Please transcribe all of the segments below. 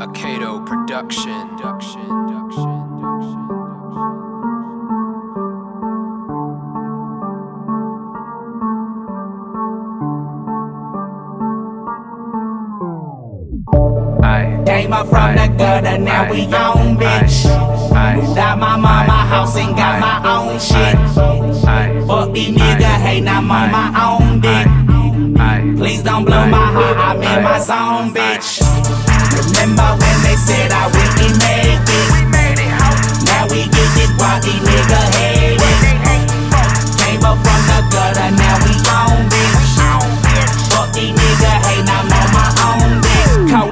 Akato production. production, production, Came up from the gutter, now we on, bitch. Moved out my mama house and got my own shit. Fuck these niggas, now I'm on my own dick. Please don't blow my heart, I'm in my zone, bitch.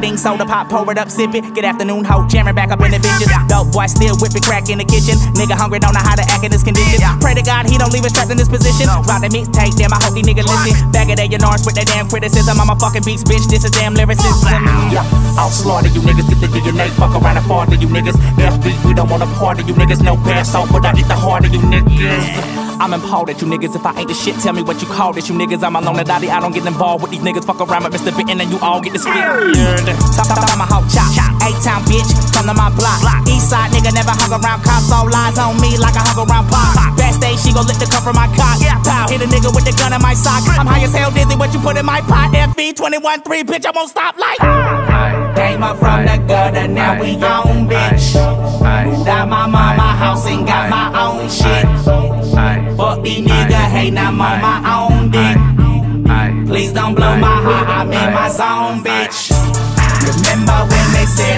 Codeine, soda pop, pour it up, sip it. Good afternoon, ho, jamming back up in the bitches. Dope boy, still whipping crack in the kitchen. Nigga hungry, don't know how to act in this condition. Pray to God he don't leave us trapped in this position. Drop the mixtape, damn, I hope these niggas listen. Back of their yarns with that damn criticism. I'm a fucking beast, bitch. This is damn lyricism. Yeah, I'll slaughter you niggas, get the DNA, fuck around and to you niggas. FB, we don't want a part of you niggas. No pass salt, but I get the heart of you niggas. I'm appalled at you niggas. If I ain't the shit, tell me what you call this. You niggas, I'm alone and daddy. I don't get involved with these niggas. Fuck around with Mr. Bitten and you all get the spit. Stop, stop, I'm a hoe chop. A-town bitch, come to my block. East side nigga never hung around cops. All lies on me like I hung around pop. Backstage, she gon' lick the from my cock. Pow, hit a nigga with the gun in my sock. I'm high as hell, dizzy. What you put in my pot? FV 21 3, bitch. I won't stop like. Came up from the gutter, now we on, bitch. Moved out my mama house and got my own shit. These niggas, hey, now I'm on my own dick. Please don't blow my heart, I'm in my zone, bitch. Remember when they said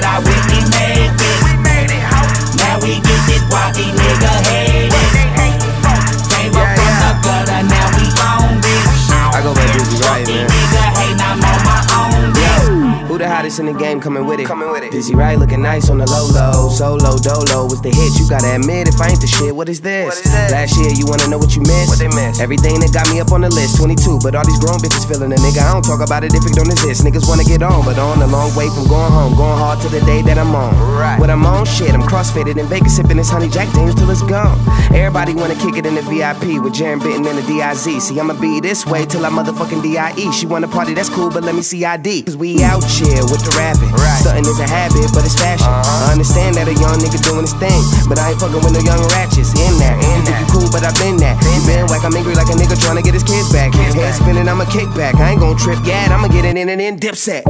dick. Who the hottest in the game coming with it? Coming with it. Dizzy Wright looking nice on the low low. Solo dolo was the hit. You gotta admit if I ain't the shit, what is this? What is this? Last year, you wanna know what you missed? What they missed? Everything that got me up on the list, 22. But all these grown bitches feeling a nigga. I don't talk about it if it don't exist. Niggas wanna get on, but on a long way from going home. Going hard to the day that I'm on. Right. When I'm on shit, I'm crossfaded in Vegas sipping this honey Jack Daniels till it's gone. Everybody wanna kick it in the VIP with Jarren Benton and the DIZ. See, I'ma be this way till I motherfucking DIE. She wanna party, that's cool, but let me see ID. Cause we out here with the rapping. Right. Stunting is a habit, but it's fashion. I understand that a young nigga doing his thing, but I ain't fucking with no young ratchets. In that, you think you cool, but I've been that. You been whack, I'm angry like a nigga trying to get his kids back. Head spinning, I'ma kick back. I ain't gon' trip, yeah, I'ma get it in and in dipset.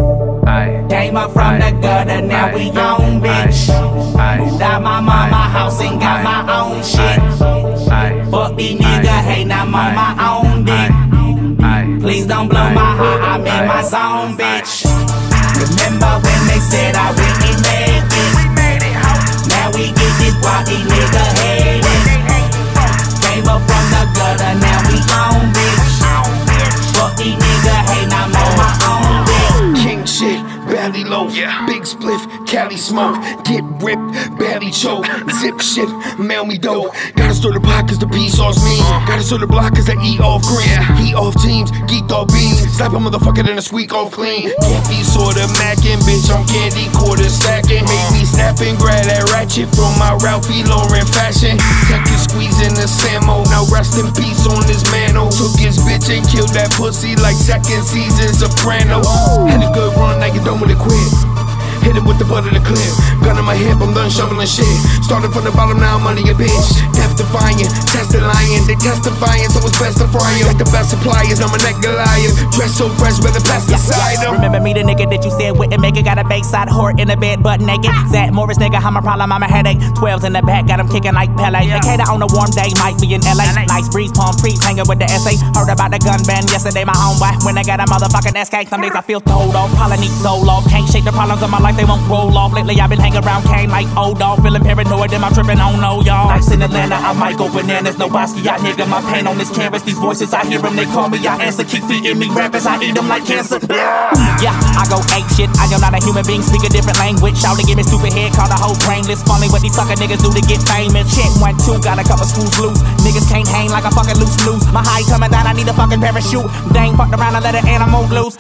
Came up from the gutter, now we on, bitch. Moved out my mama house and got my own shit. Fuck these niggas, hey, now I'm on my own dick. Please don't blow my heart, I'm in my zone, bitch. Remember when they said I wouldn't make it? Now we get this guap, these niggas big spliff, Cali smoke, get ripped, barely choke, zip shit, mail me dope. Gotta stir the pot cause the beat sauce mean. Gotta stir the block cause I eat off green. Heat off teams, geeked off beans. Slap a motherfucker then a squeak off clean. Can't be sorta macking, bitch, I'm candy quarter stacking. Make me snap and grab that ratchet from my Ralphie Lauren fashion. Tech is squeezing the Samo, now rest in peace on this mantle. Took his bitch and killed that pussy like second season Sopranos. Had a good run, like it don't wanna quit. Hit it with the butt of the clip. Gun in my hip, I'm done shoveling shit. Started from the bottom, now I'm under your bitch. Death defying, testifying, so it's best to fry. Like the best suppliers, I'm a neck Goliath. Dressed so fresh, better pesticide 'em. Remember me, the nigga that you said wouldn't make it. Got a backside whore in the bed, butt naked. Ah! Zach Morris, nigga, I'm a problem, I'm a headache. 12s in the back, got him kicking like Pele. Decatur on a warm day, might be in LA. Nice breeze, palm trees, hanging with the SA. Heard about the gun ban yesterday, my homeboy. When I got a motherfucking SK, some days I feel told off. Probably need soul off. Can't shake the problems of my life, they won't roll off. Lately, I've been hanging around Kane like old dog. Feeling paranoid, am I'm tripping on no y'all? Nights in Atlanta, I might go bananas. No Bosky, I nigga, my pain on this canvas. These voices, I hear them, they call me, I answer. Keep feeding me rappers, I eat them like cancer. Yeah, I go ape shit. I am not a human being, speak a different language. Shout to give me stupid head, call the whole brainless. Funny what these sucker niggas do to get famous. Check one, two, got a couple screws loose. Niggas can't hang like a fucking loose loose. My high coming down, I need a fucking parachute. Dang, fucked around and let an animal loose.